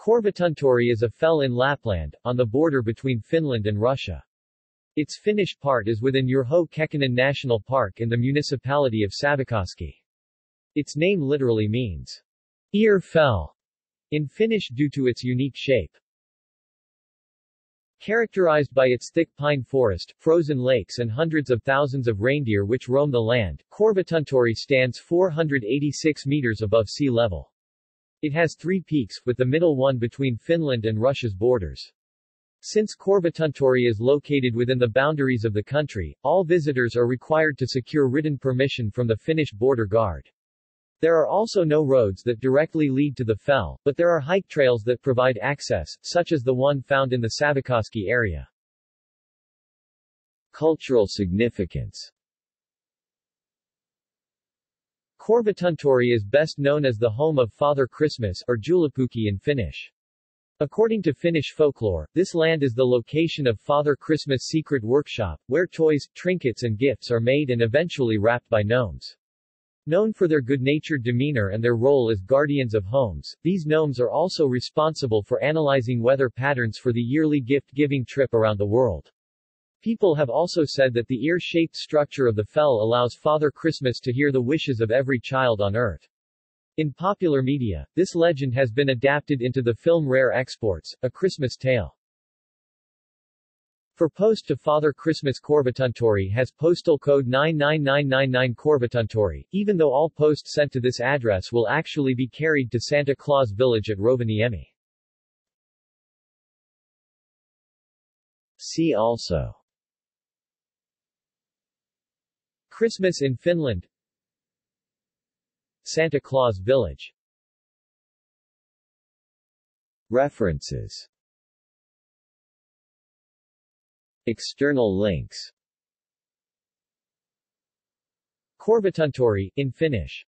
Korvatunturi is a fell in Lapland, on the border between Finland and Russia. Its Finnish part is within Urho Kekkonen National Park in the municipality of Savukoski. Its name literally means, ear fell, in Finnish due to its unique shape. Characterized by its thick pine forest, frozen lakes and hundreds of thousands of reindeer which roam the land, Korvatunturi stands 486 meters above sea level. It has three peaks, with the middle one between Finland and Russia's borders. Since Korvatunturi is located within the boundaries of the country, all visitors are required to secure written permission from the Finnish border guard. There are also no roads that directly lead to the fell, but there are hike trails that provide access, such as the one found in the Savukoski area. Cultural significance Korvatunturi is best known as the home of Father Christmas or Joulupukki in Finnish. According to Finnish folklore, this land is the location of Father Christmas' secret workshop, where toys, trinkets and gifts are made and eventually wrapped by gnomes. Known for their good-natured demeanor and their role as guardians of homes, these gnomes are also responsible for analyzing weather patterns for the yearly gift-giving trip around the world. People have also said that the ear-shaped structure of the fell allows Father Christmas to hear the wishes of every child on Earth. In popular media, this legend has been adapted into the film Rare Exports, A Christmas Tale. For post to Father Christmas Korvatunturi has postal code 99999 Korvatunturi, even though all post sent to this address will actually be carried to Santa Claus Village at Rovaniemi. See also Christmas in Finland. Santa Claus Village. References. External links. Korvatunturi, in Finnish